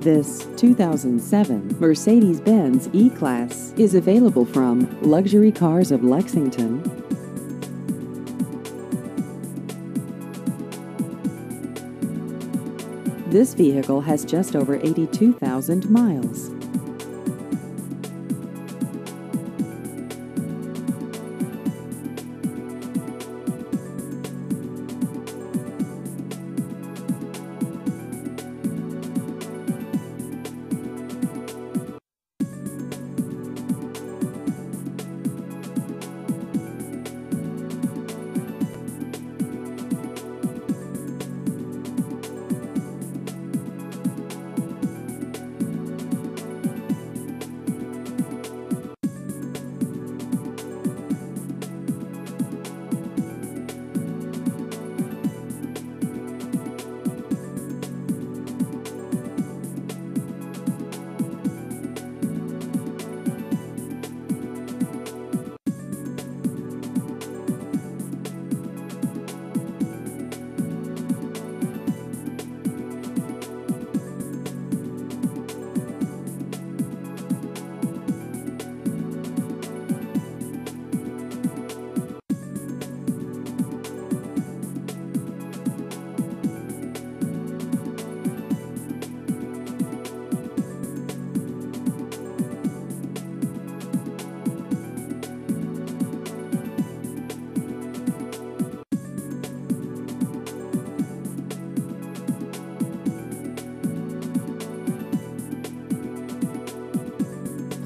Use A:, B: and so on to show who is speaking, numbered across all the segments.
A: This 2007 Mercedes-Benz E-Class is available from Luxury Cars of Lexington. This vehicle has just over 82,000 miles.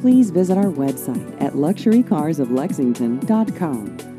A: Please visit our website at luxurycarsoflexington.com.